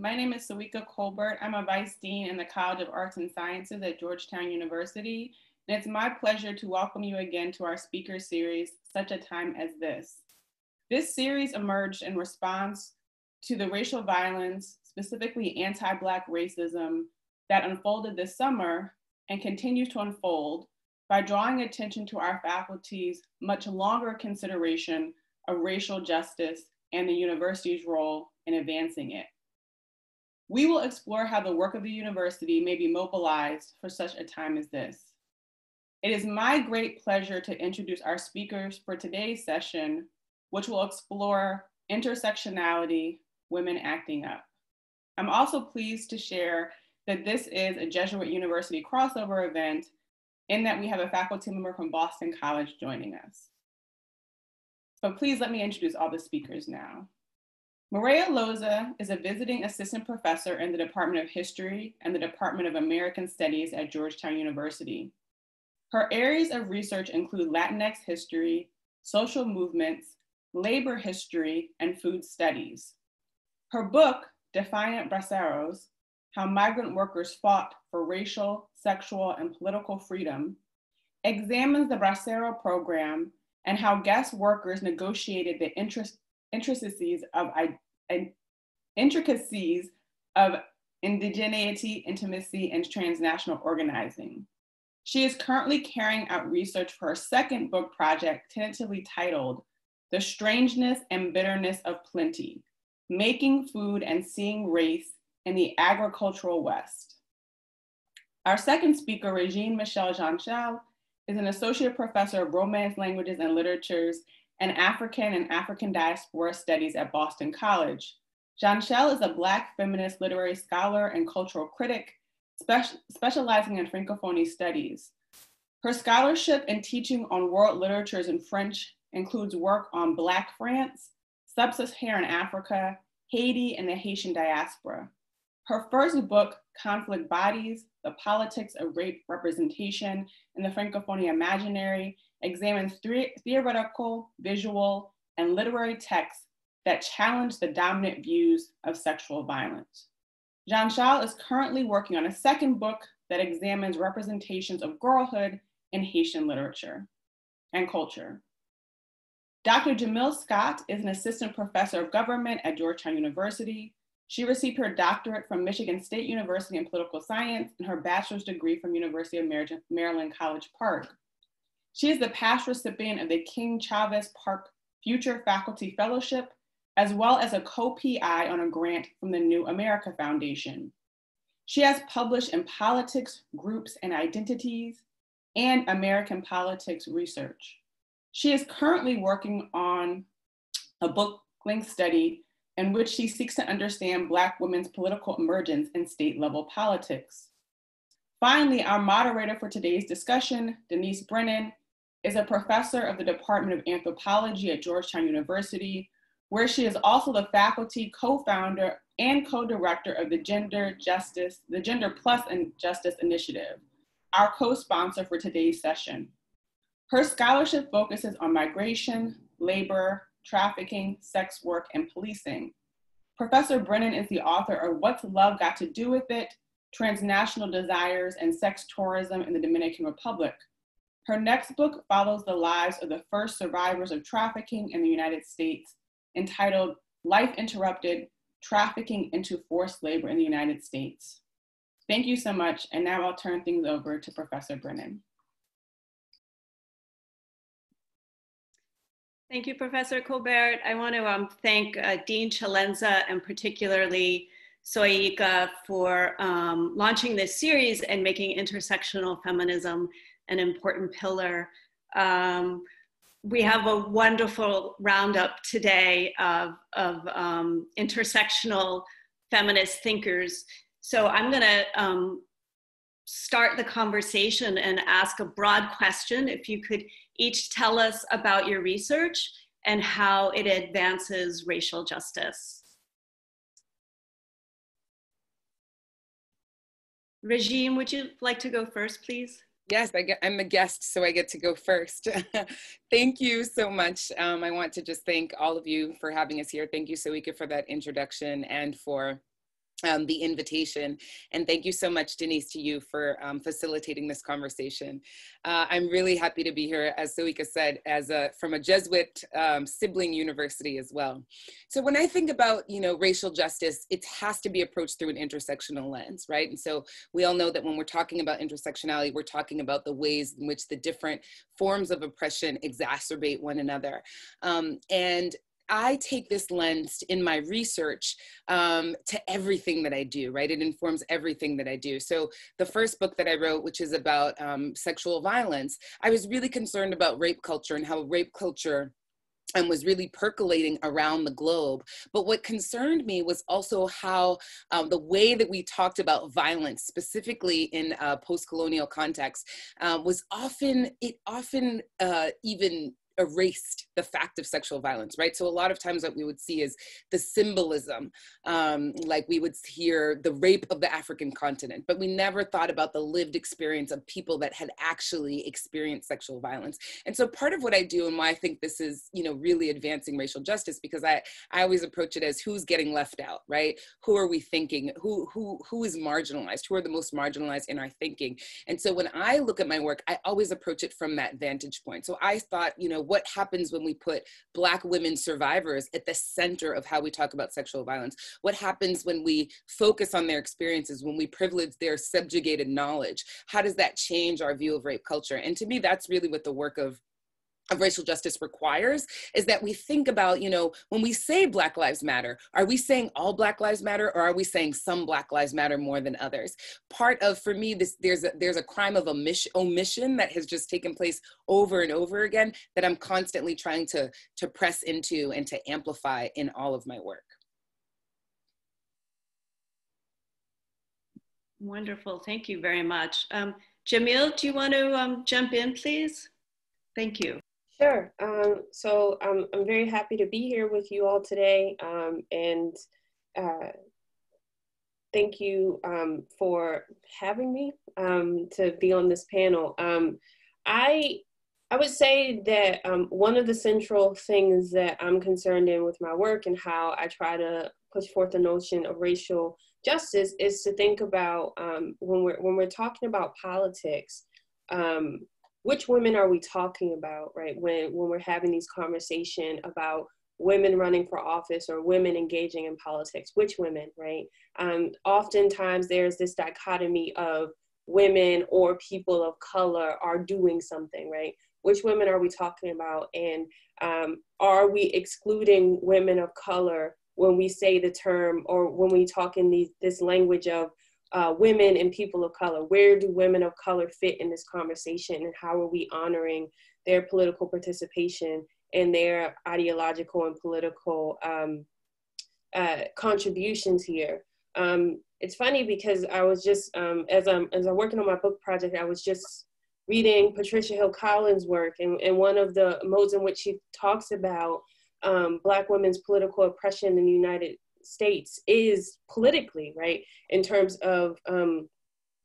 My name is Soyica Colbert. I'm a Vice Dean in the College of Arts and Sciences at Georgetown University. And it's my pleasure to welcome you again to our speaker series, Such a Time as This. This series emerged in response to the racial violence, specifically anti-Black racism, that unfolded this summer and continues to unfold by drawing attention to our faculty's much longer consideration of racial justice and the university's role in advancing it. We will explore how the work of the university may be mobilized for such a time as this. It is my great pleasure to introduce our speakers for today's session, which will explore intersectionality, women acting up. I'm also pleased to share that this is a Jesuit University crossover event in that we have a faculty member from Boston College joining us. But please let me introduce all the speakers now. Mireya Loza is a visiting assistant professor in the Department of History and the Department of American Studies at Georgetown University. Her areas of research include Latinx history, social movements, labor history, and food studies. Her book, Defiant Braceros, How Migrant Workers Fought for Racial, Sexual, and Political Freedom, examines the Bracero program and how guest workers negotiated the intricacies of, intricacies of indigeneity, intimacy, and transnational organizing. She is currently carrying out research for her second book project, tentatively titled The Strangeness and Bitterness of Plenty Making Food and Seeing Race in the Agricultural West. Our second speaker, Regine Michelle Jean-Charles, is an associate professor of Romance languages and literatures and African and African diaspora studies at Boston College. Jean-Charles is a Black feminist literary scholar and cultural critic, specializing in Francophone studies. Her scholarship and teaching on world literatures in French includes work on Black France, Sub-Saharan Africa, Haiti, and the Haitian diaspora. Her first book, Conflict Bodies, The Politics of Rape Representation in the Francophone Imaginary, examines three theoretical, visual, and literary texts that challenge the dominant views of sexual violence. Jean-Charles is currently working on a second book that examines representations of girlhood in Haitian literature and culture. Dr. Jamil Scott is an assistant professor of government at Georgetown University. She received her doctorate from Michigan State University in political science and her bachelor's degree from University of Maryland College Park. She is the past recipient of the King Chavez Park Future Faculty Fellowship, as well as a co-PI on a grant from the New America Foundation. She has published in politics, groups, and identities, and American politics research. She is currently working on a book length study in which she seeks to understand Black women's political emergence in state level politics. Finally, our moderator for today's discussion, Denise Brennan, is a professor of the Department of Anthropology at Georgetown University, where she is also the faculty co-founder and co-director of the Gender Justice, the Gender Plus and Justice Initiative, our co-sponsor for today's session. Her scholarship focuses on migration, labor, trafficking, sex work, and policing. Professor Brennan is the author of What's Love Got to Do with It? Transnational Desires and Sex Tourism in the Dominican Republic. Her next book follows the lives of the first survivors of trafficking in the United States, entitled Life Interrupted Trafficking into Forced Labor in the United States. Thank you so much, and now I'll turn things over to Professor Brennan. Thank you, Professor Colbert. I want to um, thank uh, Dean Celenza and particularly Soyica for um, launching this series and making intersectional feminism an important pillar. Um, we have a wonderful roundup today of, of um, intersectional feminist thinkers. So I'm going to um, start the conversation and ask a broad question. If you could each tell us about your research and how it advances racial justice. Regine, would you like to go first, please? Yes, I get, I'm a guest, so I get to go first. thank you so much. Um, I want to just thank all of you for having us here. Thank you, Soyica, for that introduction and for um, the invitation. And thank you so much, Denise, to you for um, facilitating this conversation. Uh, I'm really happy to be here, as Soyica said, as a, from a Jesuit um, sibling university as well. So when I think about, you know, racial justice, it has to be approached through an intersectional lens, right? And so we all know that when we're talking about intersectionality, we're talking about the ways in which the different forms of oppression exacerbate one another. Um, and I take this lens in my research um, to everything that I do, right? It informs everything that I do. So, the first book that I wrote, which is about um, sexual violence, I was really concerned about rape culture and how rape culture and was really percolating around the globe. But what concerned me was also how um, the way that we talked about violence, specifically in a post-colonial context, uh, was often it often uh, even erased the fact of sexual violence, right? So a lot of times what we would see is the symbolism, um, like we would hear the rape of the African continent, but we never thought about the lived experience of people that had actually experienced sexual violence. And so part of what I do and why I think this is, you know, really advancing racial justice, because I, I always approach it as who's getting left out, right? Who are we thinking? Who, who, who is marginalized? Who are the most marginalized in our thinking? And so when I look at my work, I always approach it from that vantage point. So I thought, you know, what happens when we put Black women survivors at the center of how we talk about sexual violence? What happens when we focus on their experiences, when we privilege their subjugated knowledge? How does that change our view of rape culture? And to me, that's really what the work of of racial justice requires is that we think about, you know, when we say Black Lives Matter, are we saying all Black Lives Matter or are we saying some Black Lives Matter more than others? Part of, for me, this there's a, there's a crime of omission, omission that has just taken place over and over again that I'm constantly trying to, to press into and to amplify in all of my work. Wonderful, thank you very much. Um, Jamil, do you want to um, jump in, please? Thank you. Sure. Um, so I'm, I'm very happy to be here with you all today. Um, and uh, thank you um, for having me um, to be on this panel. Um, I, I would say that um, one of the central things that I'm concerned in with my work and how I try to push forth the notion of racial justice is to think about when we're when we're talking about politics which women are we talking about, right? When when we're having these conversation about women running for office or women engaging in politics, which women, right? Um, oftentimes there's this dichotomy of women or people of color are doing something, right? Which women are we talking about? And um, are we excluding women of color when we say the term or when we talk in these, this language of uh, women and people of color. Where do women of color fit in this conversation, and how are we honoring their political participation and their ideological and political um, uh, contributions here? Um, it's funny because I was just um, as I'm as I'm working on my book project, I was just reading Patricia Hill Collins' work, and, and one of the modes in which she talks about um, Black women's political oppression in the United States is politically, right? In terms of um,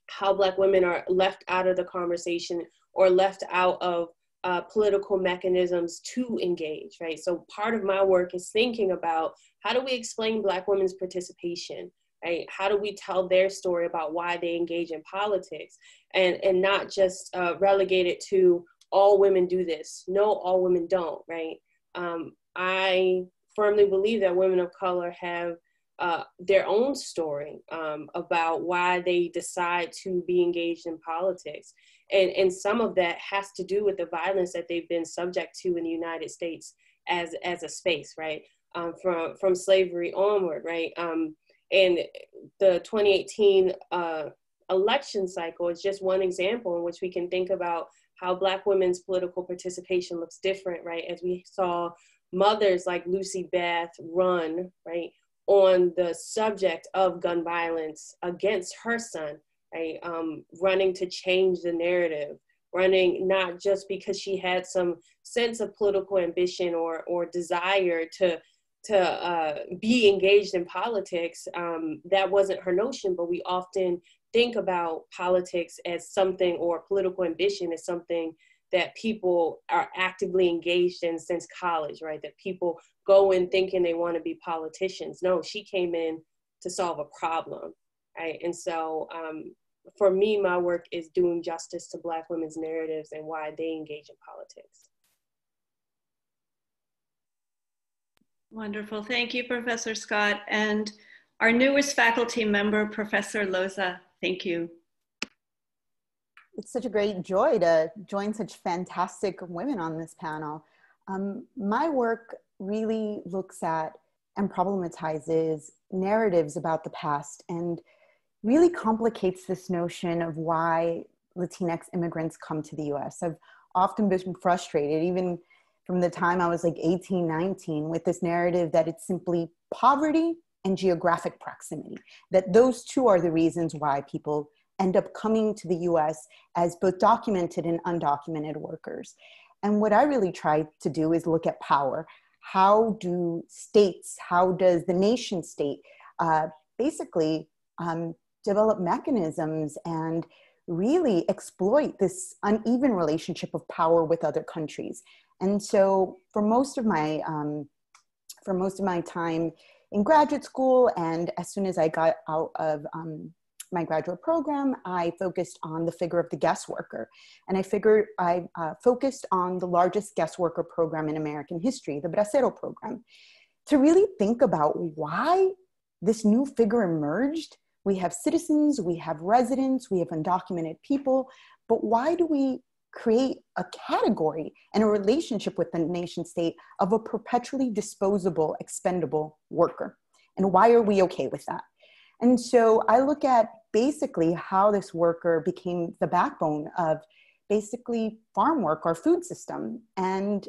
how Black women are left out of the conversation or left out of uh, political mechanisms to engage, right? So part of my work is thinking about how do we explain Black women's participation, right? How do we tell their story about why they engage in politics and, and not just uh, relegate it to all women do this. No, all women don't, right? Um, I firmly believe that women of color have uh, their own story um, about why they decide to be engaged in politics. And, and some of that has to do with the violence that they've been subject to in the United States as, as a space, right? Um, from, from slavery onward, right? Um, and the 2018 uh, election cycle is just one example in which we can think about how Black women's political participation looks different, right? As we saw mothers like Lucy McBath run, right, on the subject of gun violence against her son, right, um, running to change the narrative, running not just because she had some sense of political ambition or, or desire to, to uh, be engaged in politics. Um, that wasn't her notion, but we often think about politics as something or political ambition as something that people are actively engaged in since college, right? That people go in thinking they want to be politicians. No, she came in to solve a problem, right? And so um, for me, my work is doing justice to Black women's narratives and why they engage in politics. Wonderful. Thank you, Professor Scott. And our newest faculty member, Professor Loza, thank you. It's such a great joy to join such fantastic women on this panel. Um, my work really looks at and problematizes narratives about the past and really complicates this notion of why Latinx immigrants come to the US. I've often been frustrated, even from the time I was like 18, 19, with this narrative that it's simply poverty and geographic proximity, that those two are the reasons why people end up coming to the US as both documented and undocumented workers. And what I really try to do is look at power. How do states, how does the nation state uh, basically um, develop mechanisms and really exploit this uneven relationship of power with other countries? And so for most of my, um, for most of my time in graduate school and as soon as I got out of um, my graduate program, I focused on the figure of the guest worker. And I figured I uh, focused on the largest guest worker program in American history, the Bracero program, to really think about why this new figure emerged. We have citizens, we have residents, we have undocumented people, but why do we create a category and a relationship with the nation state of a perpetually disposable, expendable worker? And why are we okay with that? And so I look at basically how this worker became the backbone of basically farm work, or food system, and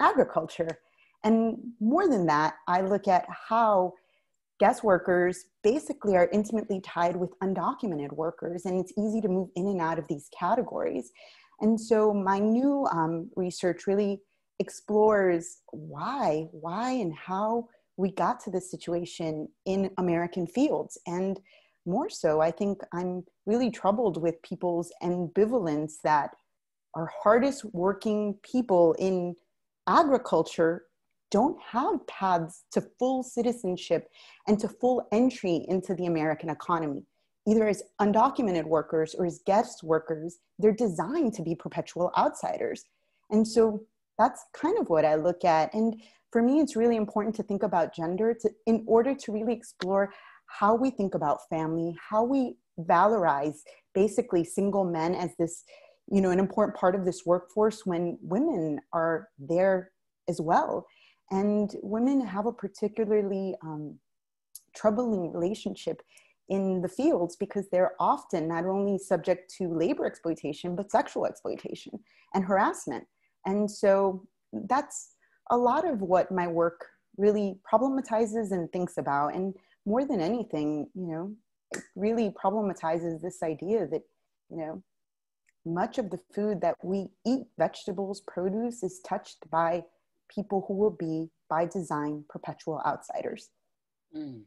agriculture. And more than that, I look at how guest workers basically are intimately tied with undocumented workers, and it's easy to move in and out of these categories. And so my new um, research really explores why, why, and how we got to this situation in American fields. And more so, I think I'm really troubled with people's ambivalence that our hardest working people in agriculture don't have paths to full citizenship and to full entry into the American economy. Either as undocumented workers or as guest workers, they're designed to be perpetual outsiders. And so that's kind of what I look at. And for me, it's really important to think about gender to, in order to really explore how we think about family, how we valorize basically single men as this, you know, an important part of this workforce when women are there as well. And women have a particularly um, troubling relationship in the fields because they're often not only subject to labor exploitation, but sexual exploitation and harassment. And so that's a lot of what my work really problematizes and thinks about. And more than anything, you know, it really problematizes this idea that, you know, much of the food that we eat, vegetables, produce, is touched by people who will be, by design, perpetual outsiders. Mm.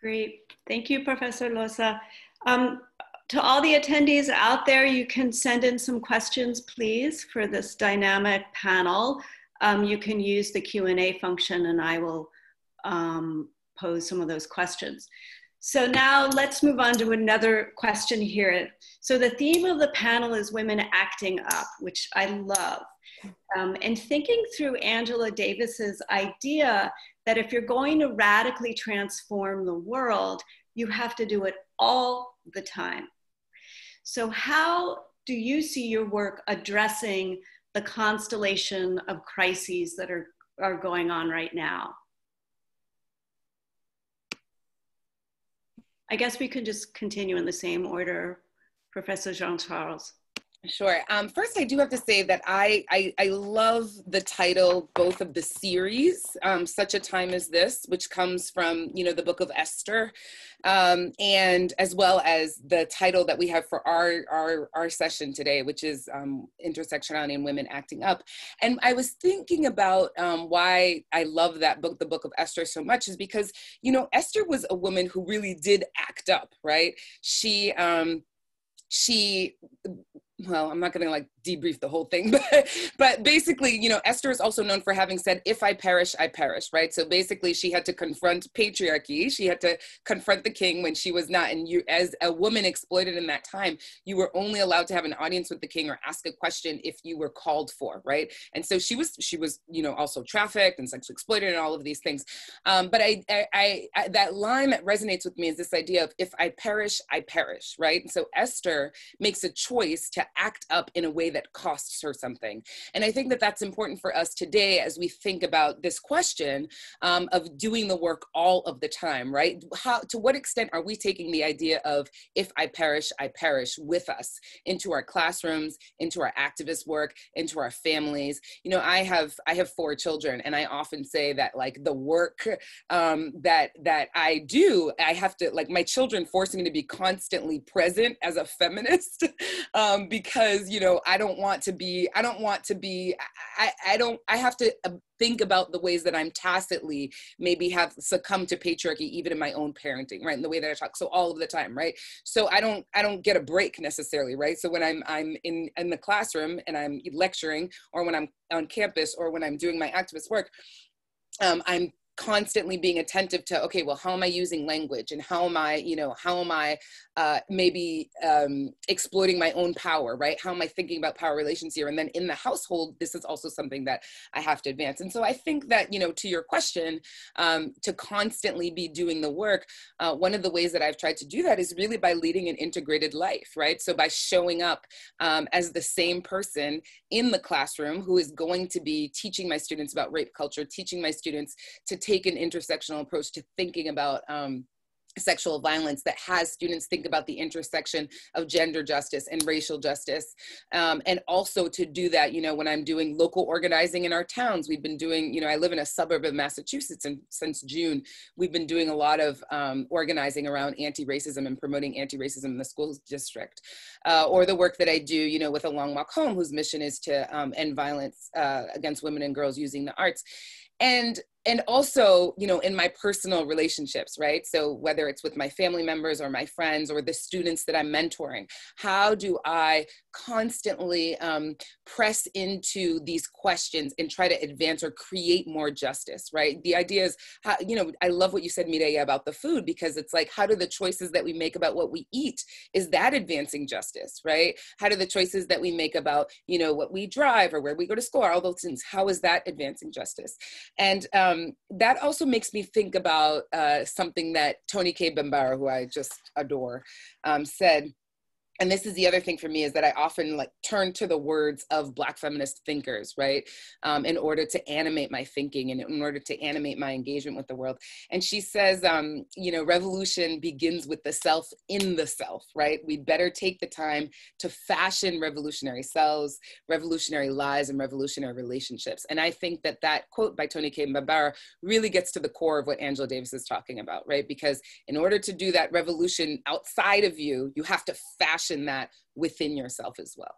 Great. Thank you, Professor Loza. Um, to all the attendees out there, you can send in some questions, please, for this dynamic panel. Um, you can use the Q&A function and I will um, pose some of those questions. So now let's move on to another question here. So the theme of the panel is women acting up, which I love. Um, and thinking through Angela Davis's idea that if you're going to radically transform the world, you have to do it all the time. So how do you see your work addressing the constellation of crises that are, are going on right now? I guess we can just continue in the same order, Professor Jean-Charles. Sure. Um, first, I do have to say that I, I, I love the title, both of the series, um, "Such a Time as This," which comes from you know the Book of Esther, um, and as well as the title that we have for our our, our session today, which is um, "Intersectionality and Women Acting Up." And I was thinking about um, why I love that book, the Book of Esther, so much, is because you know Esther was a woman who really did act up, right? She um, she well i'm not going to like debrief the whole thing, but, but basically, you know, Esther is also known for having said, if I perish, I perish, right? So basically she had to confront patriarchy. She had to confront the king when she was not. And you, as a woman exploited in that time, you were only allowed to have an audience with the king or ask a question if you were called for, right? And so she was, she was, you know, also trafficked and sexually exploited and all of these things. Um, but I, I, I, that line that resonates with me is this idea of if I perish, I perish, right? And so Esther makes a choice to act up in a way that costs her something. And I think that that's important for us today as we think about this question um, of doing the work all of the time, right? How, to what extent are we taking the idea of if I perish, I perish with us into our classrooms, into our activist work, into our families? You know, I have I have four children, and I often say that like the work um, that that I do, I have to like my children forcing me to be constantly present as a feminist um, because you know I don't want to be I don't want to be I I don't I have to uh, think about the ways that I'm tacitly maybe have succumbed to patriarchy even in my own parenting, right? In the way that I talk. So all of the time, right? So I don't I don't get a break necessarily, right? So when I'm I'm in in the classroom and I'm lecturing or when I'm on campus or when I'm doing my activist work, um, I'm constantly being attentive to okay well how am i using language? And how am i you know how am i uh, maybe um, exploiting my own power right? How am i thinking about power relations here? And then in the household this is also something that i have to advance. And so i think that you know to your question um, to constantly be doing the work uh, one of the ways that i've tried to do that is really by leading an integrated life right? So by showing up um, as the same person in the classroom who is going to be teaching my students about rape culture teaching my students to take an intersectional approach to thinking about um, sexual violence that has students think about the intersection of gender justice and racial justice. Um, and also to do that you know when i'm doing local organizing in our towns we've been doing you know i live in a suburb of massachusetts and since june we've been doing a lot of um, organizing around anti-racism and promoting anti-racism in the school district uh, or the work that i do you know with a long walk home whose mission is to um, end violence uh, against women and girls using the arts. And and also you know in my personal relationships right? So whether it's with my family members or my friends or the students that i'm mentoring how do i constantly um, press into these questions and try to advance or create more justice right? The idea is how you know i love what you said mireya about the food because it's like how do the choices that we make about what we eat is that advancing justice right? How do the choices that we make about you know what we drive or where we go to school all those things how is that advancing justice? And um, that also makes me think about uh, something that Toni Cade Bambara, who I just adore, um, said and this is the other thing for me is that I often like turn to the words of Black feminist thinkers, right, um, in order to animate my thinking and in order to animate my engagement with the world. And she says, um, you know, revolution begins with the self in the self, right? We better take the time to fashion revolutionary selves, revolutionary lives, and revolutionary relationships. And I think that that quote by Toni Cade Bambara really gets to the core of what Angela Davis is talking about, right? Because in order to do that revolution outside of you, you have to fashion that within yourself as well.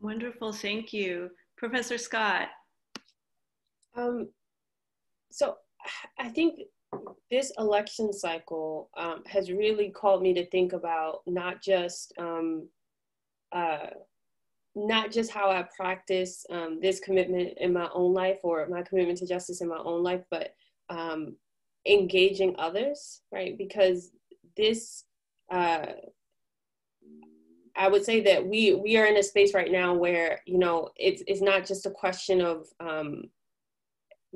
Wonderful, thank you. Professor Scott. Um, so I think this election cycle um, has really called me to think about not just um, uh, not just how I practice um, this commitment in my own life or my commitment to justice in my own life, but um, engaging others, right? Because this uh, I would say that we we are in a space right now where you know it's it's not just a question of um,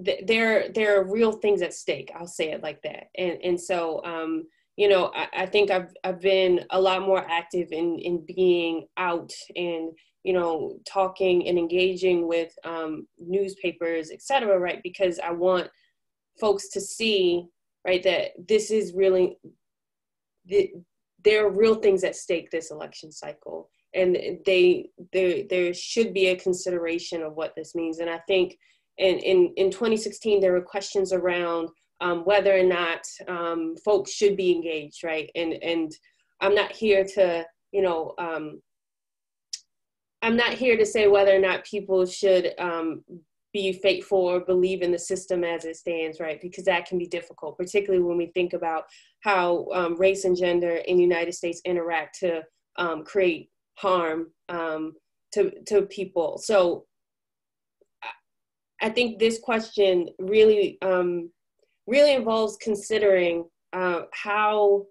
th- there there are real things at stake. I'll say it like that, and and so um, you know I, I think I've I've been a lot more active in in being out and you know talking and engaging with um, newspapers, etc. Right, because I want folks to see right that this is really the, there are real things at stake this election cycle. And they there there should be a consideration of what this means. And i think in in, in 2016 there were questions around um, whether or not um, folks should be engaged right? And and i'm not here to you know um, i'm not here to say whether or not people should um, be faithful or believe in the system as it stands, right? Because that can be difficult, particularly when we think about how um, race and gender in the United States interact to um, create harm um, to to people. So I think this question really um, really involves considering uh, how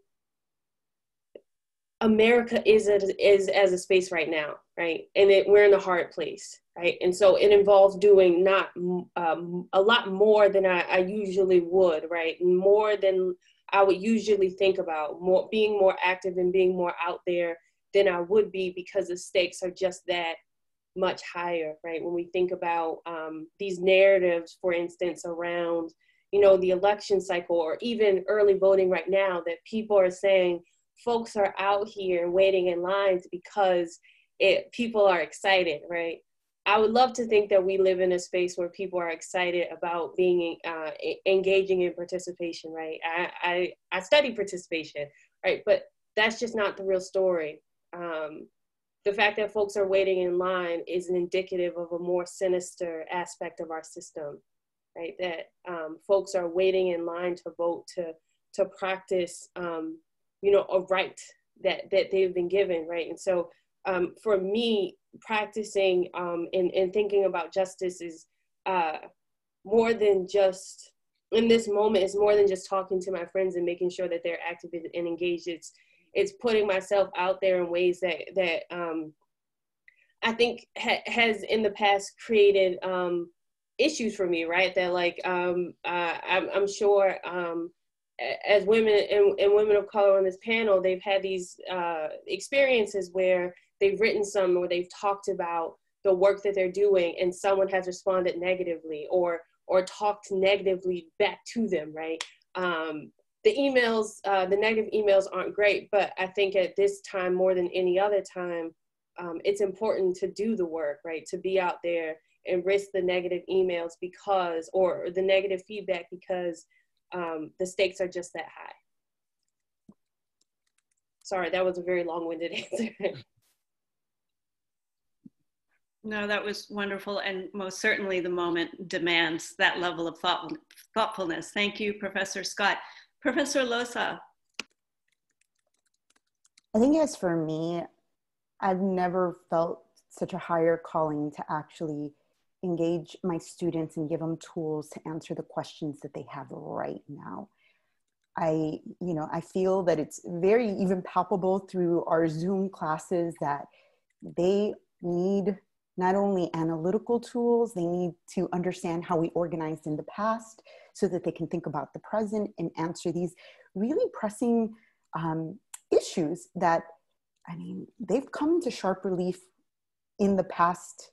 America is as, is as a space right now, right? And it, we're in a hard place, right? And so it involves doing not um, a lot more than I, I usually would, right? More than I would usually think about, more being more active and being more out there than I would be because the stakes are just that much higher, right? When we think about um, these narratives, for instance, around you know the election cycle or even early voting right now, that people are saying folks are out here waiting in lines because it people are excited, right? I would love to think that we live in a space where people are excited about being uh, engaging in participation, right? I, I, I study participation, right? But that's just not the real story. Um, the fact that folks are waiting in line is an indicative of a more sinister aspect of our system, right? That um, folks are waiting in line to vote to to practice, um, you know, a right that that they've been given, right? And so, um, for me, practicing um, and, and thinking about justice is uh, more than just in this moment. It's more than just talking to my friends and making sure that they're active and engaged. It's it's putting myself out there in ways that that um, I think ha- has in the past created um, issues for me, right? That like um, uh, I'm, I'm, sure um, as women and, and, women of color on this panel, they've had these uh, experiences where they've written some or they've talked about the work that they're doing, and someone has responded negatively or or talked negatively back to them, right? Um, the emails, uh, the negative emails aren't great, but I think at this time more than any other time, um, it's important to do the work, right? To be out there and risk the negative emails because, or the negative feedback because um, the stakes are just that high. Sorry, that was a very long-winded answer. No, that was wonderful, and most certainly the moment demands that level of thought, thoughtfulness. Thank you, Professor Scott. Professor Loza. I think as for me, I've never felt such a higher calling to actually engage my students and give them tools to answer the questions that they have right now. I, you know, I feel that it's very even palpable through our Zoom classes that they need not only analytical tools, they need to understand how we organized in the past so that they can think about the present and answer these really pressing um, issues that, I mean, they've come to sharp relief in the past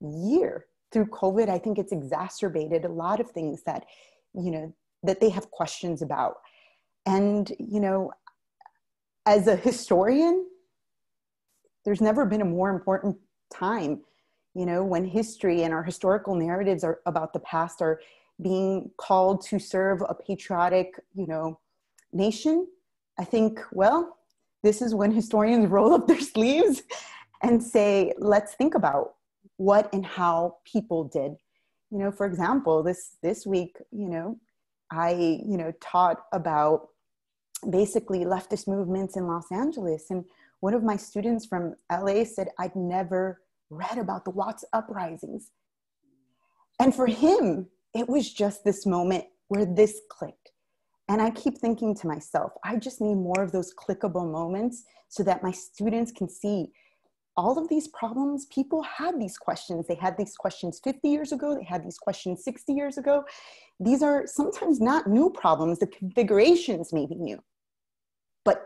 year through COVID. I think it's exacerbated a lot of things that, you know, that they have questions about. And, you know, as a historian, there's never been a more important time you know when history and our historical narratives are about the past are being called to serve a patriotic you know nation i think well this is when historians roll up their sleeves and say let's think about what and how people did. You know for example this this week you know i you know taught about basically leftist movements in los angeles and one of my students from la said i'd never read about the Watts uprisings. And for him, it was just this moment where this clicked. And I keep thinking to myself, I just need more of those clickable moments so that my students can see all of these problems. People had these questions. They had these questions 50 years ago, they had these questions 60 years ago. These are sometimes not new problems, the configurations may be new. But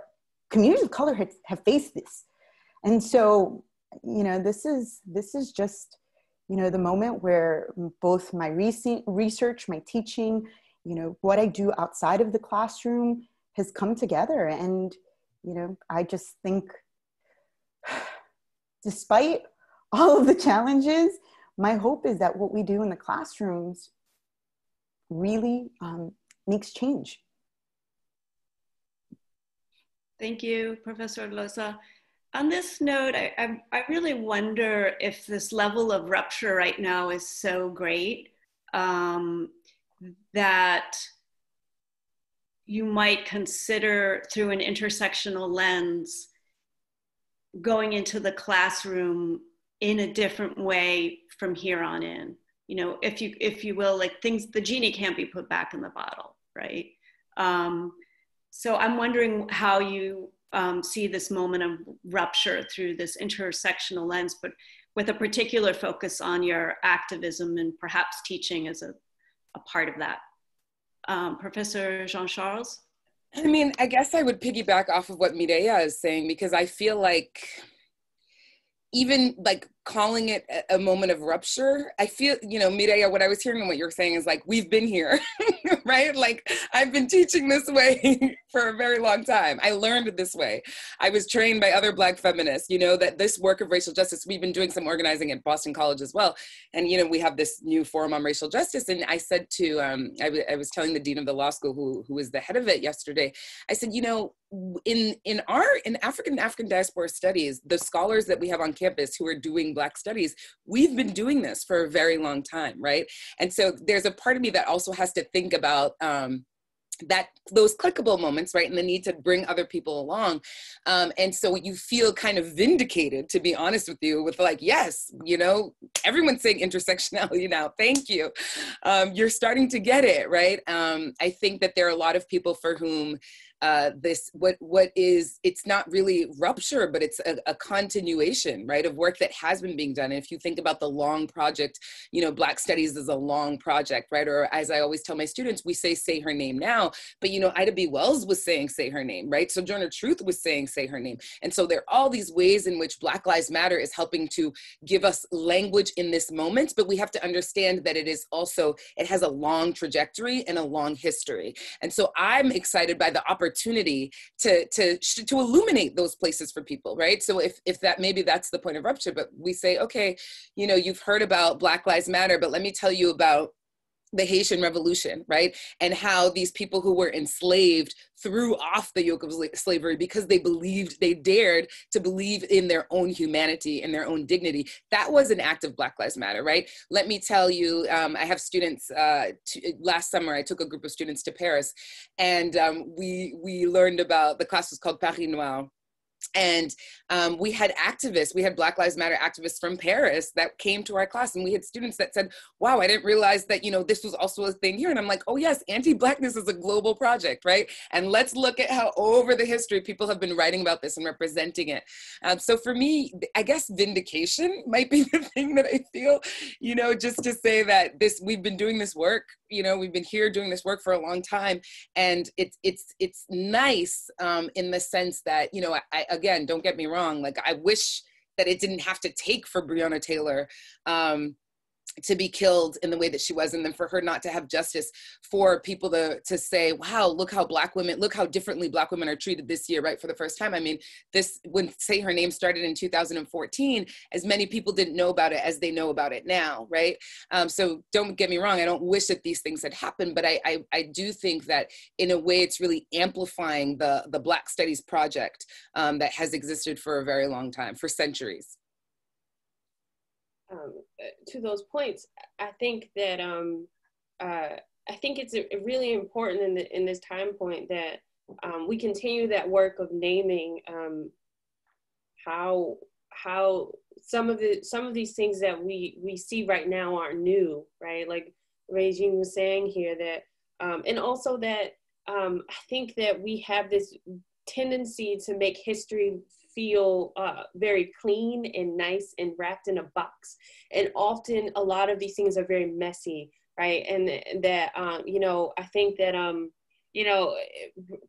communities of color have, have faced this. And so you know this is this is just you know the moment where both my research my teaching you know what i do outside of the classroom has come together. And you know i just think despite all of the challenges my hope is that what we do in the classrooms really um, makes change. Thank you professor loza on this note, I, I, I, really wonder if this level of rupture right now is so great um, that you might consider through an intersectional lens going into the classroom in a different way from here on in. You know if you if you will like things the genie can't be put back in the bottle right? Um, so i'm wondering how you um, see this moment of rupture through this intersectional lens but with a particular focus on your activism and perhaps teaching as a, a part of that. Um, professor jean-charles? I mean, I guess I would piggyback off of what Mireya is saying because I feel like even like calling it a moment of rupture i feel you know mireya what i was hearing and what you're saying is like we've been here right? Like i've been teaching this way for a very long time. I learned this way. I was trained by other black feminists you know that this work of racial justice we've been doing some organizing at boston college as well. And you know we have this new forum on racial justice. And i said to um, I, w- I was telling the dean of the law school who, who was the head of it yesterday i said you know in in our in african african diaspora studies the scholars that we have on campus who are doing black studies we've been doing this for a very long time right? And so there's a part of me that also has to think about um, that those clickable moments right and the need to bring other people along. Um, and so you feel kind of vindicated to be honest with you with like yes you know everyone's saying intersectionality now thank you. Um, you're starting to get it right? Um, i think that there are a lot of people for whom uh, this what what is it's not really rupture but it's a, a, continuation right of work that has been being done. And if you think about the long project you know black studies is a long project right? Or as i always tell my students we say say her name now. But you know ida b. Wells was saying say her name right? Sojourner truth was saying say her name. And so there are all these ways in which black lives matter is helping to give us language in this moment but we have to understand that it is also it has a long trajectory and a long history. And so i'm excited by the opportunity opportunity to to to illuminate those places for people right? So if if that maybe that's the point of rupture but we say okay you know you've heard about black lives matter but let me tell you about the Haitian Revolution, right? And how these people who were enslaved threw off the yoke of slavery because they believed, they dared to believe in their own humanity and their own dignity. That was an act of Black Lives Matter, right? Let me tell you, um, I have students, uh, last summer I took a group of students to Paris and um, we, we learned about, the class was called Paris Noir and um, we had activists we had black lives matter activists from paris that came to our class and we had students that said wow i didn't realize that you know this was also a thing here. And i'm like oh yes anti-blackness is a global project right? And let's look at how over the history people have been writing about this and representing it. Um, so for me i guess vindication might be the thing that i feel you know just to say that this we've been doing this work you know we've been here doing this work for a long time and it's it's it's nice um, in the sense that you know I, again don't get me wrong like i wish that it didn't have to take for breonna taylor um, to be killed in the way that she was and then for her not to have justice for people to to say wow look how black women look how differently black women are treated this year right for the first time. I mean this when say her name started in 2014 as many people didn't know about it as they know about it now right? Um, so don't get me wrong i don't wish that these things had happened but I, I i do think that in a way it's really amplifying the the black studies project um, that has existed for a very long time for centuries um, to those points, I think that um, uh, I think it's really important in, the, in this time point that um, we continue that work of naming um, how how some of the some of these things that we we see right now are new, right? Like Regine was saying here that, um, and also that um, I think that we have this tendency to make history feel uh, very clean and nice and wrapped in a box. And often a lot of these things are very messy, right? And that, um, you know, I think that, um, you know,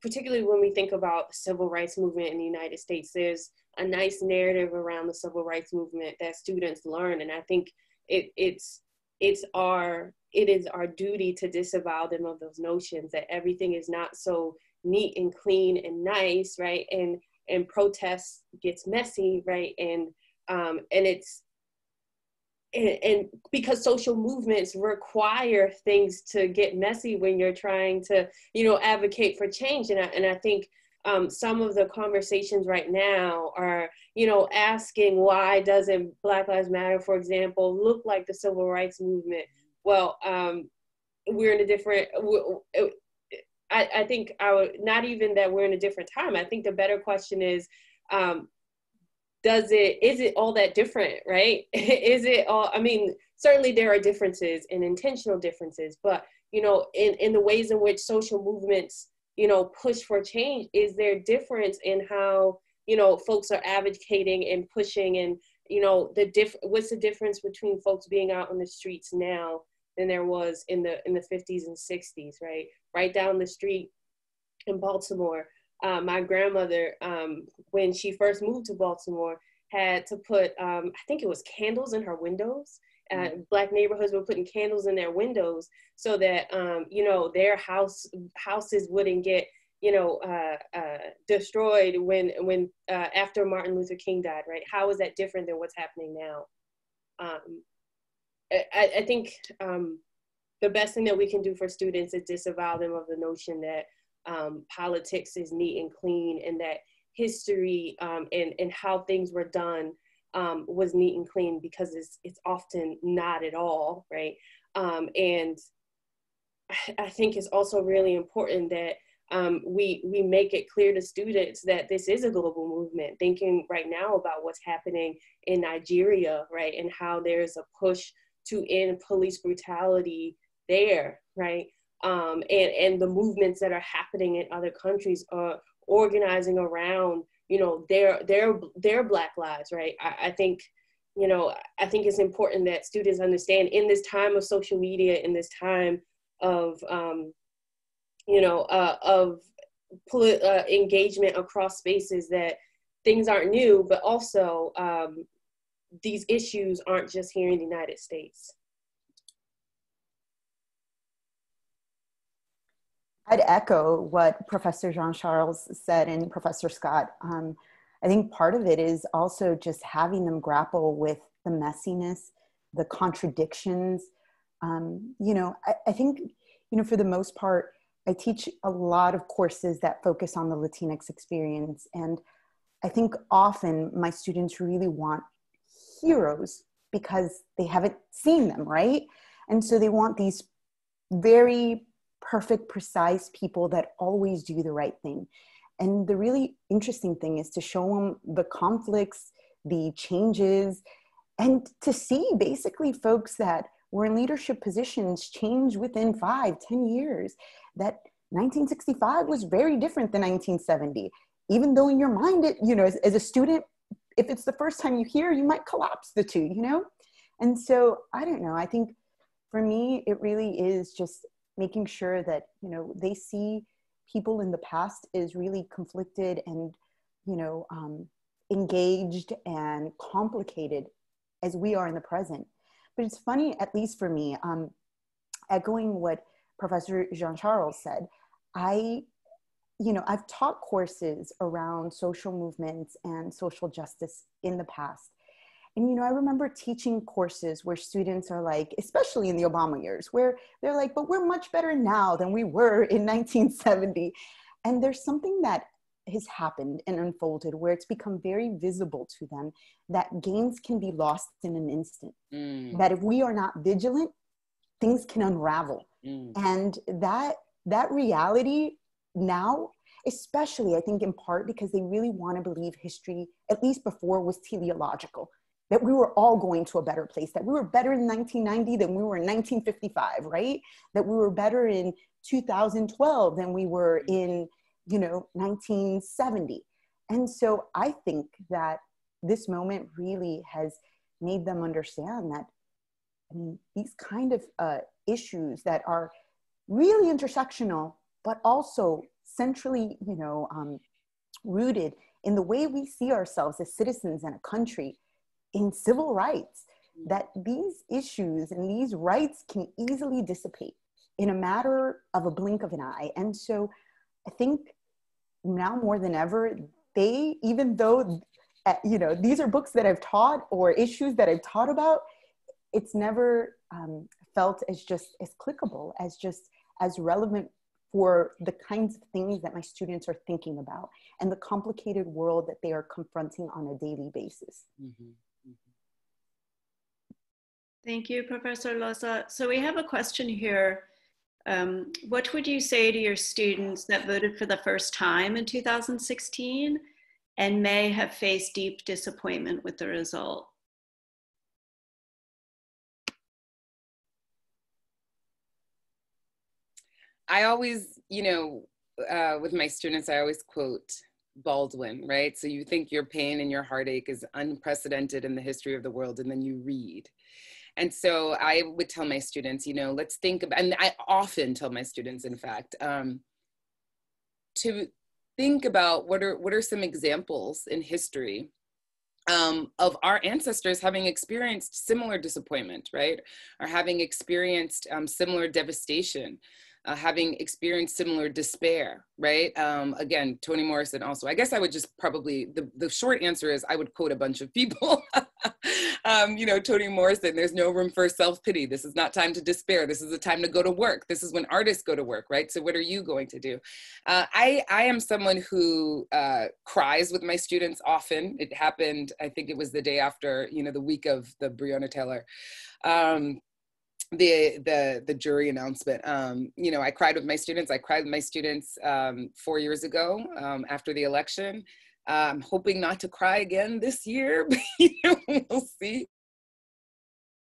particularly when we think about the civil rights movement in the United States, there's a nice narrative around the civil rights movement that students learn. And I think it, it's, it's our, it is our duty to disavow them of those notions that everything is not so neat and clean and nice, right? And and protest gets messy, right? And um, and it's and, and, because social movements require things to get messy when you're trying to you know advocate for change and I, and I think um, some of the conversations right now are you know asking why doesn't black lives matter for example look like the civil rights movement well um, we're in a different I, I think our not even that we're in a different time. I think the better question is, um, does it is it all that different right is it all i mean certainly there are differences and intentional differences but you know in in the ways in which social movements you know push for change is there difference in how you know folks are advocating and pushing and you know the diff what's the difference between folks being out on the streets now than there was in the in the 50s and 60s right right down the street in baltimore uh, my grandmother, um, when she first moved to Baltimore, had to put, um, I think it was candles in her windows. Uh, mm-hmm. black neighborhoods were putting candles in their windows so that um, you know their house houses wouldn't get you know uh, uh, destroyed when when uh, after Martin Luther King died. Right? How is that different than what's happening now? Um, I, I, think um, the best thing that we can do for students is disavow them of the notion that um, politics is neat and clean and that history um, and, and how things were done um, was neat and clean because it's, it's often not at all, right? Um, and I think it's also really important that um, we, we make it clear to students that this is a global movement, thinking right now about what's happening in Nigeria, right? And how there's a push to end police brutality there, right? um, and and the movements that are happening in other countries are organizing around you know their their their black lives right I, I, think you know i think it's important that students understand in this time of social media in this time of um, you know uh, of uh, engagement across spaces that things aren't new but also um, these issues aren't just here in the united states I'd echo what Professor Jean-Charles said and Professor Scott. Um, I think part of it is also just having them grapple with the messiness, the contradictions. Um, you know, I, I, think, you know, for the most part, I teach a lot of courses that focus on the Latinx experience. And I think often my students really want heroes because they haven't seen them, right? And so they want these very perfect, precise people that always do the right thing. And the really interesting thing is to show them the conflicts, the changes, and to see basically folks that were in leadership positions change within five, ten years. That 1965 was very different than 1970. Even though in your mind, it, you know, as, as a student, if it's the first time you hear, you might collapse the two, you know? And so I don't know. I think for me, it really is just making sure that you know they see people in the past is really conflicted and you know um, engaged and complicated as we are in the present but it's funny at least for me um, echoing what professor jean charles said i you know i've taught courses around social movements and social justice in the past and, you know, I remember teaching courses where students are like, especially in the Obama years, where they're like, but we're much better now than we were in 1970. And there's something that has happened and unfolded where it's become very visible to them that gains can be lost in an instant. Mm. That if we are not vigilant, things can unravel. Mm. And that that reality now especially i think in part because they really want to believe history at least before was teleological that we were all going to a better place, that we were better in 1990 than we were in 1955, right? That we were better in 2012 than we were in, you know, 1970. And so I think that this moment really has made them understand that I mean, these kind of uh, issues that are really intersectional, but also centrally, you know, um, rooted in the way we see ourselves as citizens in a country in civil rights that these issues and these rights can easily dissipate in a matter of a blink of an eye. And so I think now more than ever, they, even though, uh, you know, these are books that I've taught or issues that I've taught about, it's never um, felt as just as clickable, as just as relevant for the kinds of things that my students are thinking about and the complicated world that they are confronting on a daily basis. Mm-hmm. Thank you, Professor Loza. So we have a question here. Um, what would you say to your students that voted for the first time in 2016 and may have faced deep disappointment with the result. I always, you know, uh, with my students, I always quote Baldwin, right? So you think your pain and your heartache is unprecedented in the history of the world, and then you read. And so I would tell my students, you know, let's think about, and I often tell my students, in fact, um, to think about what are what are some examples in history um, of our ancestors having experienced similar disappointment, right? Or having experienced um, similar devastation uh, having experienced similar despair, right? Um, again, Toni Morrison also. I guess I would just probably, the, the short answer is I would quote a bunch of people. um, you know, Toni Morrison, there's no room for self pity. This is not time to despair. This is a time to go to work. This is when artists go to work, right? So, what are you going to do? Uh, I, I am someone who uh, cries with my students often. It happened, I think it was the day after, you know, the week of the Breonna Taylor. Um, the the the jury announcement um, you know i cried with my students i cried with my students um, four years ago um, after the election. I'm hoping not to cry again this year but you know, we'll see.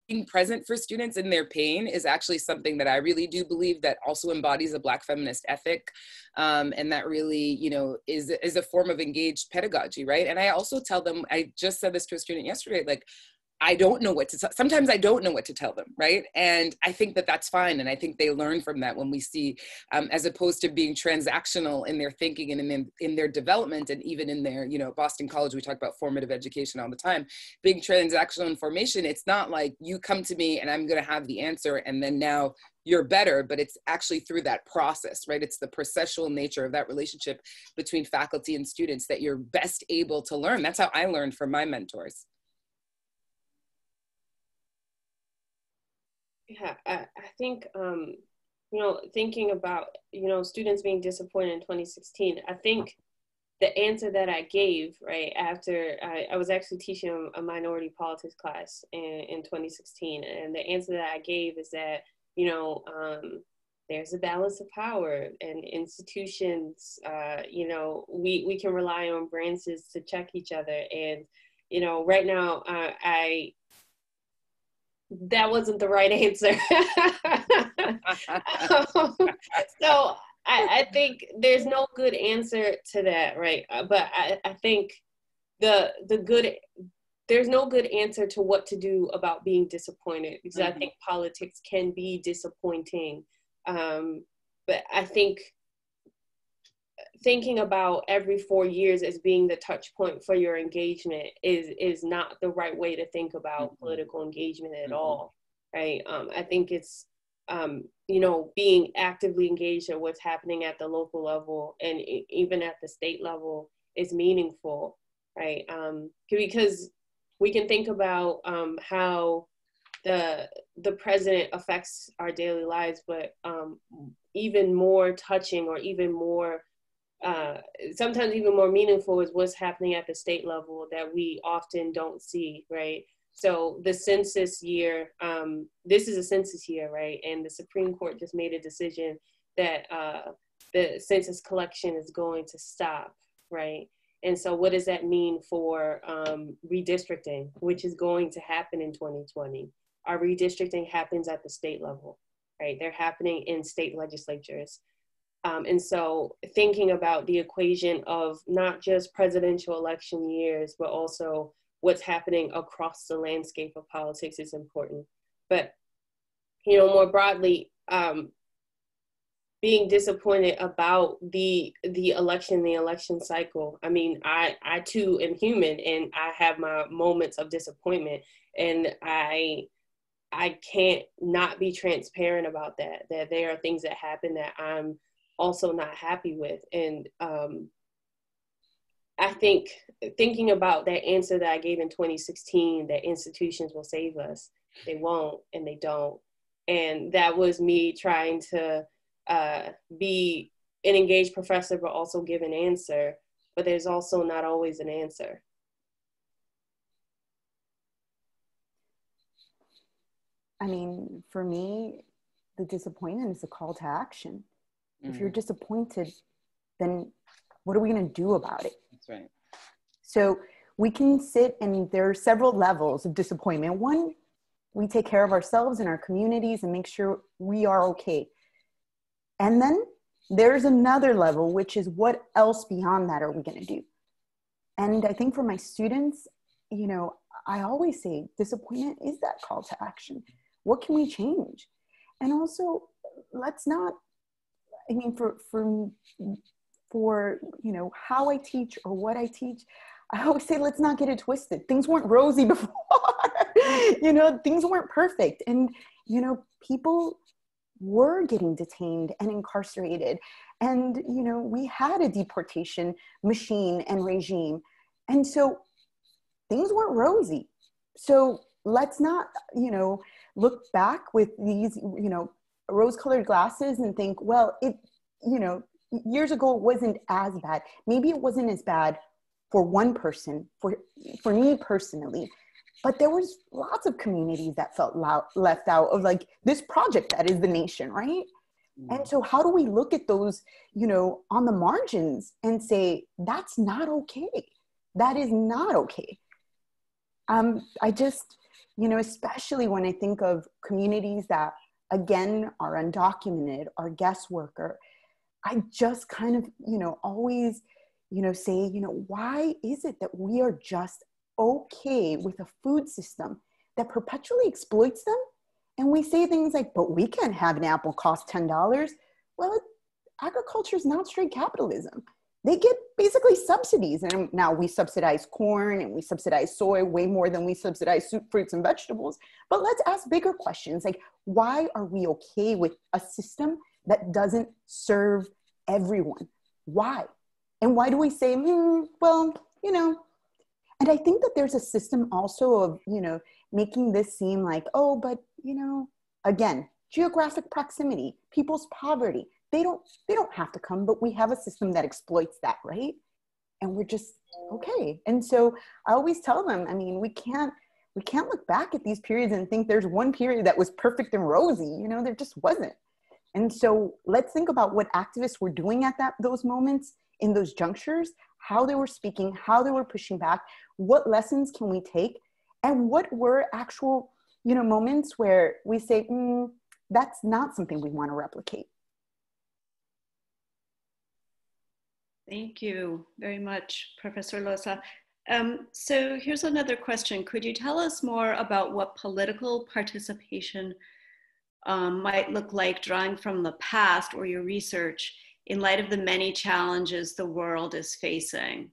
Being present for students in their pain is actually something that i really do believe that also embodies a black feminist ethic um, and that really you know is is a form of engaged pedagogy right? And i also tell them i just said this to a student yesterday like I don't know what to sometimes I don't know what to tell them, right? And I think that that's fine. And I think they learn from that when we see, um, as opposed to being transactional in their thinking and in, in their development and even in their, you know, Boston College, we talk about formative education all the time. Being transactional information, it's not like you come to me and I'm going to have the answer and then now you're better, but it's actually through that process, right? It's the processual nature of that relationship between faculty and students that you're best able to learn. That's how I learned from my mentors. Yeah, I, I think, um, you know, thinking about, you know, students being disappointed in 2016, I think the answer that I gave, right, after I, I was actually teaching a minority politics class in, in 2016, and the answer that I gave is that, you know, um, there's a balance of power and institutions, uh, you know, we, we can rely on branches to check each other. And, you know, right now, uh, I, that wasn't the right answer. um, so I, I, think there's no good answer to that, right? Uh, but I, I think the the good there's no good answer to what to do about being disappointed because mm-hmm. I think politics can be disappointing. Um, but I think thinking about every four years as being the touch point for your engagement is is not the right way to think about mm-hmm. political engagement at mm-hmm. all right um, i think it's um, you know being actively engaged at what's happening at the local level and even at the state level is meaningful right um, because we can think about um, how the the president affects our daily lives but um, even more touching or even more uh, sometimes even more meaningful is what's happening at the state level that we often don't see, right? So the census year, um, this is a census year, right? And the Supreme Court just made a decision that uh, the census collection is going to stop, right? And so what does that mean for um, redistricting, which is going to happen in 2020? Our redistricting happens at the state level, right? They're happening in state legislatures. Um, and so thinking about the equation of not just presidential election years, but also what's happening across the landscape of politics is important. But, you know, more broadly, um, being disappointed about the the election, the election cycle. I mean, I I too am human, and I have my moments of disappointment, and I I can't not be transparent about that. That there are things that happen that I'm also not happy with. And um, I think thinking about that answer that I gave in 2016, that institutions will save us, they won't and they don't. And that was me trying to uh, be an engaged professor, but also give an answer. But there's also not always an answer. I mean, for me, the disappointment is a call to action. Mm. If you're mm. disappointed, then what are we going to do about it? That's right. So we can sit and there are several levels of disappointment. One, we take care of ourselves and our communities and make sure we are okay. And then there's another level, which is what else beyond that are we going to do? And I think for my students, you know, I always say disappointment is that call to action. What can we change? And also, let's not, I mean, for, for, for, you know, how I teach or what I teach, I always say, let's not get it twisted. Things weren't rosy before. you know, things weren't perfect. And, you know, people were getting detained and incarcerated. And, you know, we had a deportation machine and regime. And so things weren't rosy. So let's not, you know, look back with these, you know, rose colored glasses and think, well, it, you know, years ago it wasn't as bad. Maybe it wasn't as bad for one person, for, for me personally, but there was lots of communities that felt left out of like this project that is the nation, right? Mm. And so how do we look at those, you know, on the margins and say, that's not okay. That is not okay. Um, I just, you know, especially when I think of communities that, again, are undocumented, are guest worker, I just kind of, you know, always, you know, say, you know, why is it that we are just okay with a food system that perpetually exploits them? And we say things like, but we can't have an apple cost $10. Well, agriculture is not straight capitalism they get basically subsidies. And now we subsidize corn and we subsidize soy way more than we subsidize soup, fruits, and vegetables. But let's ask bigger questions like, why are we okay with a system that doesn't serve everyone? Why? And why do we say, mm, well, you know, and I think that there's a system also of, you know, making this seem like, oh, but, you know, again, geographic proximity, people's poverty, they don't they don't have to come but we have a system that exploits that right? And we're just okay. And so i always tell them i mean we can't we can't look back at these periods and think there's one period that was perfect and rosy you know there just wasn't. And so let's think about what activists were doing at that those moments in those junctures how they were speaking how they were pushing back what lessons can we take and what were actual you know moments where we say mm, that's not something we want to replicate Thank you very much, Professor Loza. Um, so here's another question. Could you tell us more about what political participation um, might look like drawing from the past or your research in light of the many challenges the world is facing?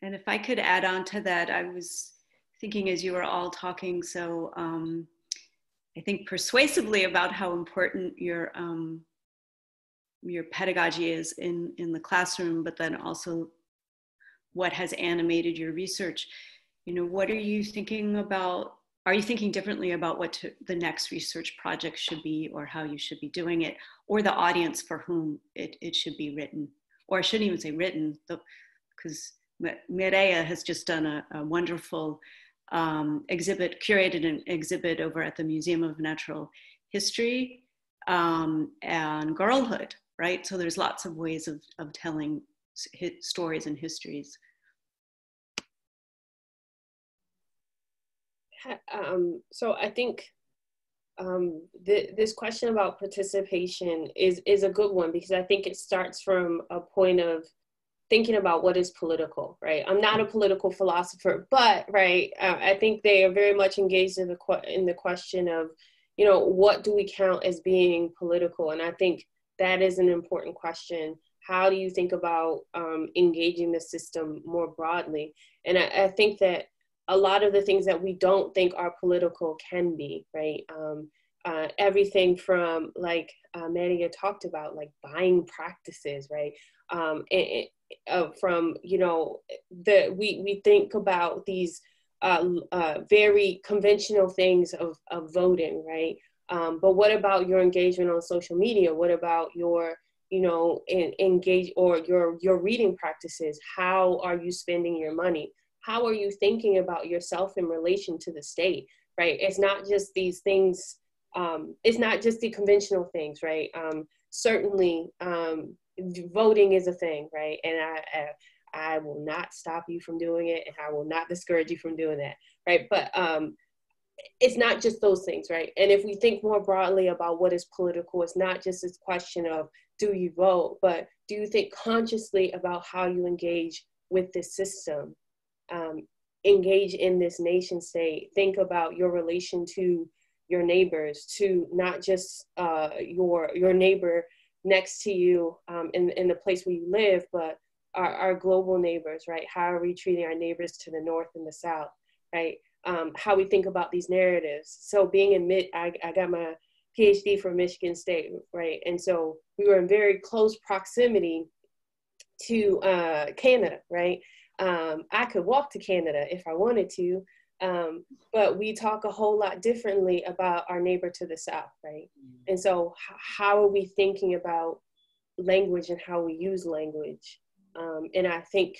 And if I could add on to that, I was thinking as you were all talking so um, I think persuasively about how important your um, your pedagogy is in in the classroom but then also what has animated your research. You know what are you thinking about are you thinking differently about what to, the next research project should be or how you should be doing it or the audience for whom it, it should be written? Or i shouldn't even say written because mireya has just done a, a wonderful um, exhibit curated an exhibit over at the museum of natural history um, and girlhood right? So there's lots of ways of, of telling stories and histories. Um, so I think um, th this question about participation is is a good one because I think it starts from a point of thinking about what is political, right? I'm not a political philosopher, but right, uh, I think they are very much engaged in the in the question of, you know, what do we count as being political? And I think that is an important question. How do you think about um, engaging the system more broadly? And I, I, think that a lot of the things that we don't think are political can be, right? Um, uh, everything from like uh, Mireya talked about, like buying practices, right? Um, uh, from you know the we we think about these uh, uh, very conventional things of of voting, right? Um, but what about your engagement on social media? What about your, you know, in, engage or your your reading practices? How are you spending your money? How are you thinking about yourself in relation to the state? Right? It's not just these things. Um, it's not just the conventional things, right? Um, certainly, um, voting is a thing, right? And I, I, I will not stop you from doing it, and I will not discourage you from doing that, right? But um, it's not just those things, right? And if we think more broadly about what is political, it's not just this question of do you vote, but do you think consciously about how you engage with this system? Um, engage in this nation state. Think about your relation to your neighbors, to not just uh, your your neighbor next to you um, in in the place where you live, but our, our global neighbors, right? How are we treating our neighbors to the north and the south, right? Um, how we think about these narratives. So being in mid, I, I got my PhD from Michigan State, right? And so we were in very close proximity to uh, Canada, right? Um, I could walk to Canada if I wanted to, um, but we talk a whole lot differently about our neighbor to the south, right? Mm-hmm. And so, h- how are we thinking about language and how we use language? Um, and I think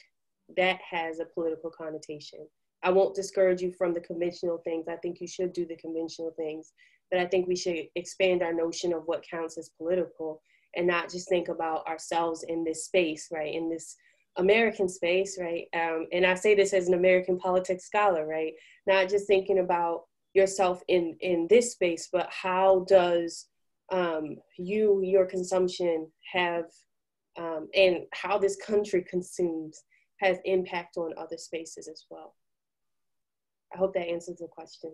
that has a political connotation. I won't discourage you from the conventional things. I think you should do the conventional things, but I think we should expand our notion of what counts as political and not just think about ourselves in this space, right? In this American space, right? Um, and I say this as an American politics scholar, right? Not just thinking about yourself in in this space, but how does um, you your consumption have um, and how this country consumes has impact on other spaces as well. I hope that answers the question.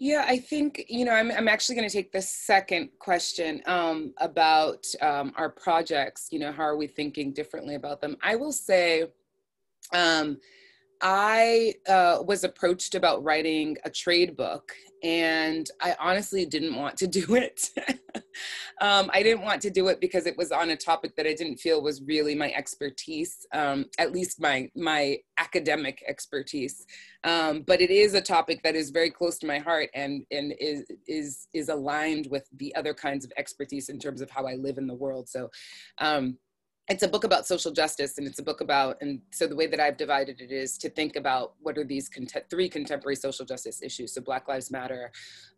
Yeah, I think, you know, I'm, I'm actually going to take the second question um, about um, our projects. You know, how are we thinking differently about them? I will say, um, I uh, was approached about writing a trade book, and I honestly didn't want to do it. um, I didn't want to do it because it was on a topic that I didn't feel was really my expertise, um, at least my my academic expertise. Um, but it is a topic that is very close to my heart and and is is is aligned with the other kinds of expertise in terms of how I live in the world. So um, it's a book about social justice and it's a book about and so the way that i've divided it is to think about what are these three contemporary social justice issues. So black lives matter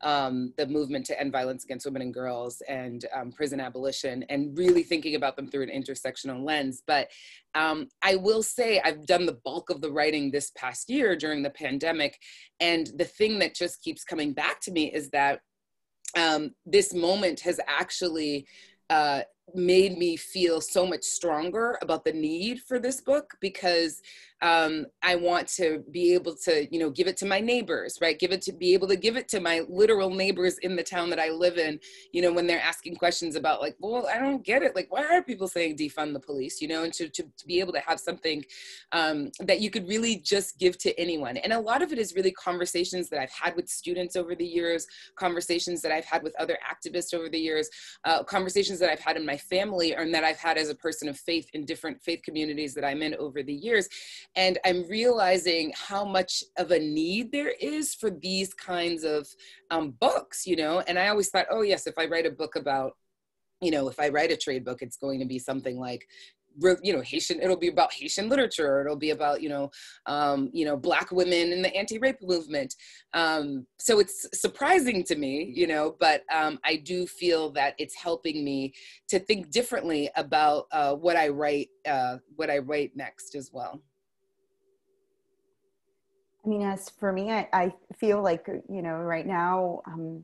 um, the movement to end violence against women and girls and um, prison abolition and really thinking about them through an intersectional lens. But um, i will say i've done the bulk of the writing this past year during the pandemic and the thing that just keeps coming back to me is that um, this moment has actually uh, made me feel so much stronger about the need for this book because um, I want to be able to, you know, give it to my neighbors, right? Give it to be able to give it to my literal neighbors in the town that I live in, you know, when they're asking questions about like, well, I don't get it. Like, why are people saying defund the police, you know, and to, to, to be able to have something um, that you could really just give to anyone. And a lot of it is really conversations that I've had with students over the years, conversations that I've had with other activists over the years, uh, conversations that I've had in my family and that I've had as a person of faith in different faith communities that I'm in over the years and i'm realizing how much of a need there is for these kinds of um, books you know and i always thought oh yes if i write a book about you know if i write a trade book it's going to be something like you know Haitian. It'll be about Haitian literature. or It'll be about you know, um, you know, Black women in the anti-rape movement. Um, so it's surprising to me, you know, but um, I do feel that it's helping me to think differently about uh, what I write, uh, what I write next as well. I mean, as for me, I, I feel like, you know, right now, um,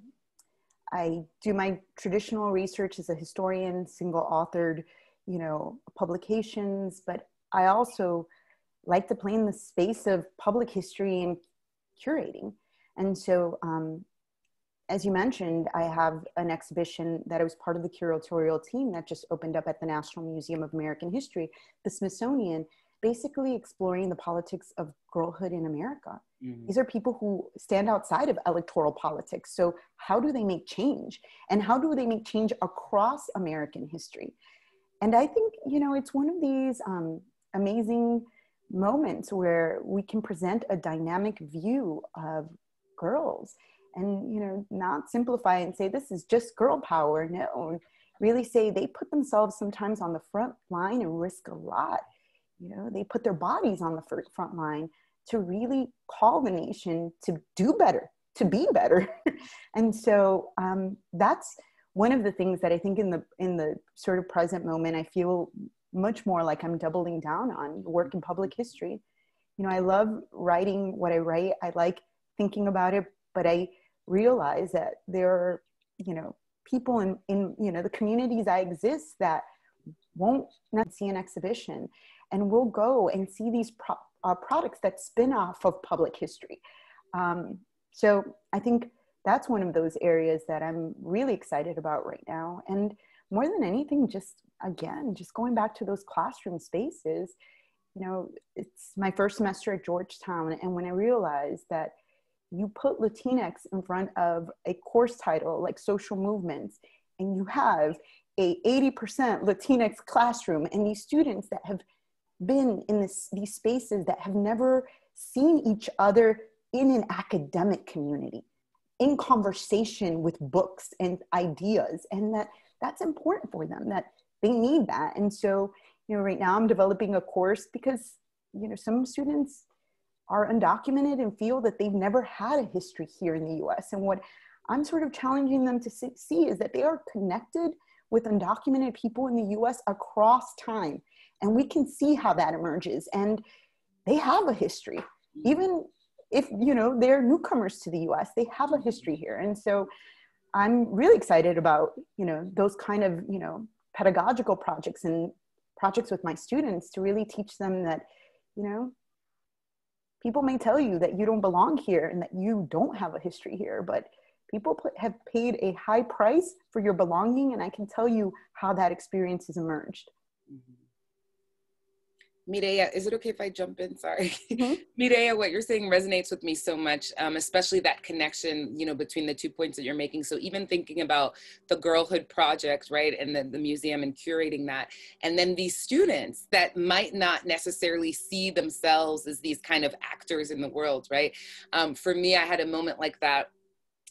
I do my traditional research as a historian, single authored, you know, publications, but I also like to play in the space of public history and curating. And so, um, as you mentioned, I have an exhibition that I was part of the curatorial team that just opened up at the National Museum of American History, the Smithsonian basically exploring the politics of girlhood in America. Mm-hmm. These are people who stand outside of electoral politics. So, how do they make change? And how do they make change across American history? And I think, you know, it's one of these um, amazing moments where we can present a dynamic view of girls and, you know, not simplify and say this is just girl power. No, really say they put themselves sometimes on the front line and risk a lot you know they put their bodies on the front line to really call the nation to do better to be better. and so um, that's one of the things that I think in the in the sort of present moment I feel much more like I'm doubling down on work in public history. You know, I love writing what I write. I like thinking about it, but I realize that there are, you know, people in, in you know the communities I exist that won't not see an exhibition and we'll go and see these pro- uh, products that spin off of public history. Um, so I think that's one of those areas that I'm really excited about right now. And more than anything, just again, just going back to those classroom spaces, you know, it's my first semester at Georgetown. And when I realized that you put Latinx in front of a course title like social movements, and you have a 80% Latinx classroom, and these students that have been in this, these spaces that have never seen each other in an academic community, in conversation with books and ideas, and that that's important for them, that they need that. And so, you know, right now I'm developing a course because, you know, some students are undocumented and feel that they've never had a history here in the US. And what I'm sort of challenging them to see is that they are connected with undocumented people in the US across time. And we can see how that emerges. And they have a history. Even if, you know, they're newcomers to the US, they have a history here. And so I'm really excited about, you know, those kind of, you know, pedagogical projects and projects with my students to really teach them that, you know, people may tell you that you don't belong here and that you don't have a history here, but people have paid a high price for your belonging, and I can tell you how that experience has emerged. Mm-hmm. Mireya, is it okay if I jump in? Sorry. Mm-hmm. Mireya, what you're saying resonates with me so much, um, especially that connection, you know, between the two points that you're making. So even thinking about the Girlhood Project, right, and the, the museum and curating that, and then these students that might not necessarily see themselves as these kind of actors in the world, right? Um, for me, I had a moment like that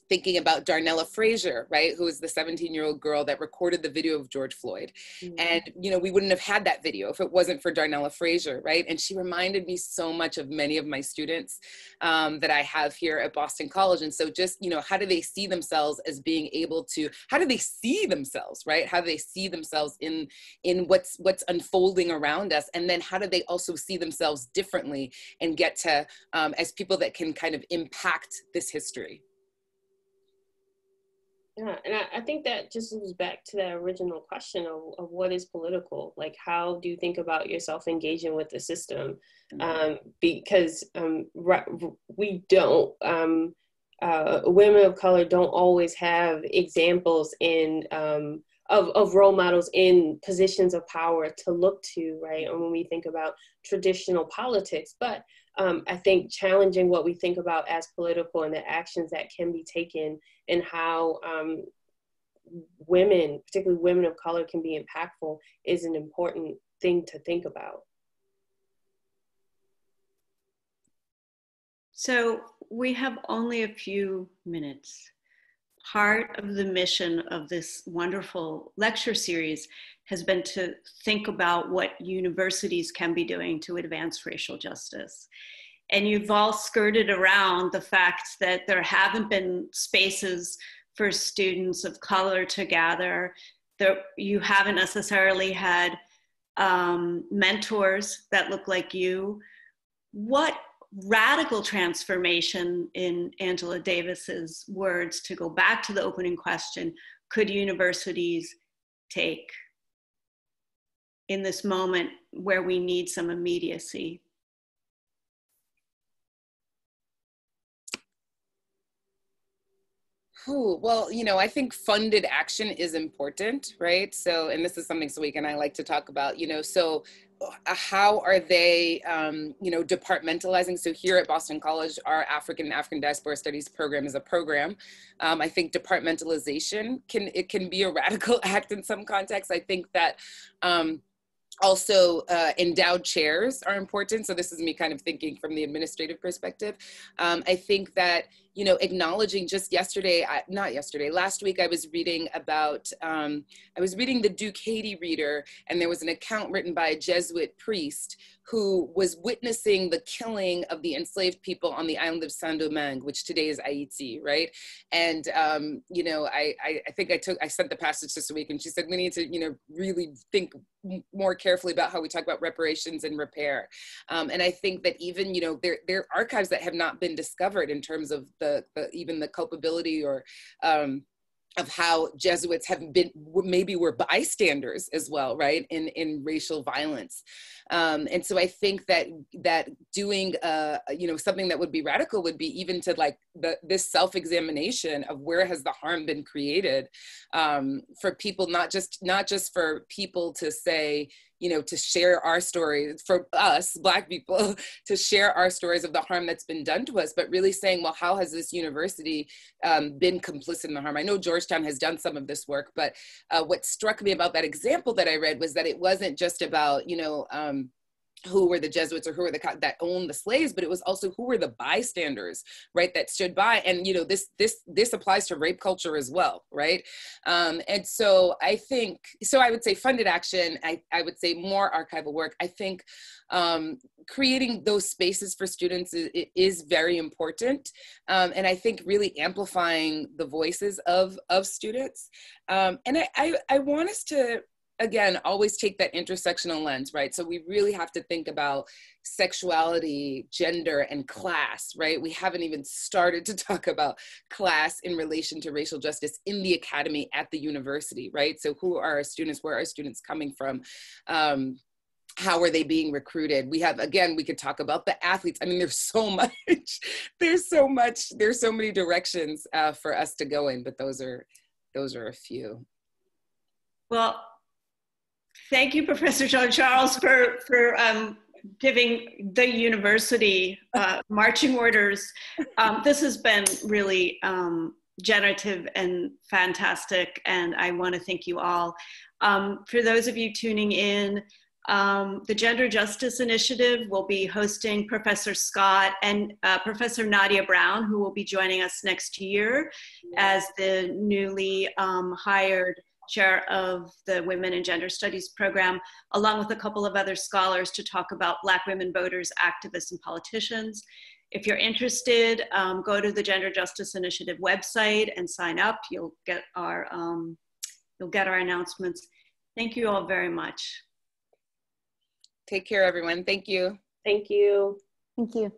thinking about Darnella Frazier, right, who is the 17 year old girl that recorded the video of George Floyd. Mm-hmm. And, you know, we wouldn't have had that video if it wasn't for Darnella Frazier, right? And she reminded me so much of many of my students um, that I have here at Boston College. And so just, you know, how do they see themselves as being able to, how do they see themselves, right? How do they see themselves in, in what's, what's unfolding around us? And then how do they also see themselves differently and get to, um, as people that can kind of impact this history? Yeah, and I, I, think that just goes back to that original question of, of what is political. Like, how do you think about yourself engaging with the system? Mm-hmm. Um, because um, we don't, um, uh, women of color don't always have examples in um, of, of role models in positions of power to look to, right? And when we think about traditional politics, but um, I think challenging what we think about as political and the actions that can be taken and how um, women, particularly women of color, can be impactful is an important thing to think about. So we have only a few minutes. Part of the mission of this wonderful lecture series has been to think about what universities can be doing to advance racial justice. And you've all skirted around the fact that there haven't been spaces for students of color to gather. There, you haven't necessarily had um, mentors that look like you. What radical transformation, in Angela Davis's words, to go back to the opening question, could universities take? in this moment where we need some immediacy. Ooh, well, you know, I think funded action is important, right? So, and this is something Soyica and I like to talk about, you know, so how are they, um, you know, departmentalizing? So here at Boston College, our African and African Diaspora Studies program is a program. Um, I think departmentalization can, it can be a radical act in some contexts. I think that, um, also uh, endowed chairs are important so this is me kind of thinking from the administrative perspective um, i think that you know, acknowledging just yesterday, I, not yesterday, last week, I was reading about, um, I was reading the Duke Haiti Reader, and there was an account written by a Jesuit priest who was witnessing the killing of the enslaved people on the island of Saint Domingue, which today is Haiti, right? And um, you know, I, I, I think I took I sent the passage this week, and she said we need to you know really think more carefully about how we talk about reparations and repair. Um, and I think that even you know there there are archives that have not been discovered in terms of the, the even the culpability or um, of how Jesuits have been maybe were bystanders as well, right? In in racial violence, um, and so I think that that doing uh, you know something that would be radical would be even to like the this self examination of where has the harm been created um, for people, not just not just for people to say you know to share our stories for us black people to share our stories of the harm that's been done to us but really saying well how has this university um, been complicit in the harm? I know georgetown has done some of this work but uh, what struck me about that example that i read was that it wasn't just about you know um, who were the Jesuits or who were the that owned the slaves, but it was also who were the bystanders, right? That stood by, and you know this this this applies to rape culture as well, right? Um, and so I think so. I would say funded action. I I would say more archival work. I think um, creating those spaces for students is, is very important, um, and I think really amplifying the voices of of students. Um, and I, I I want us to again always take that intersectional lens right? So we really have to think about sexuality gender and class right? We haven't even started to talk about class in relation to racial justice in the academy at the university right? So who are our students? Where are students coming from? Um, how are they being recruited? We have again we could talk about the athletes. I mean there's so much there's so much there's so many directions uh, for us to go in but those are those are a few. Well Thank you, Professor Jean-Charles, for, for um, giving the university uh, marching orders. Um, this has been really um, generative and fantastic, and I want to thank you all. Um, for those of you tuning in, um, the Gender Justice Initiative will be hosting Professor Scott and uh, Professor Nadia Brown, who will be joining us next year as the newly um, hired chair of the Women and Gender Studies program, along with a couple of other scholars to talk about Black women voters, activists, and politicians. If you're interested, um, go to the Gender Justice Initiative website and sign up. You'll get our, um, you'll get our announcements. Thank you all very much. Take care, everyone. Thank you. Thank you. Thank you.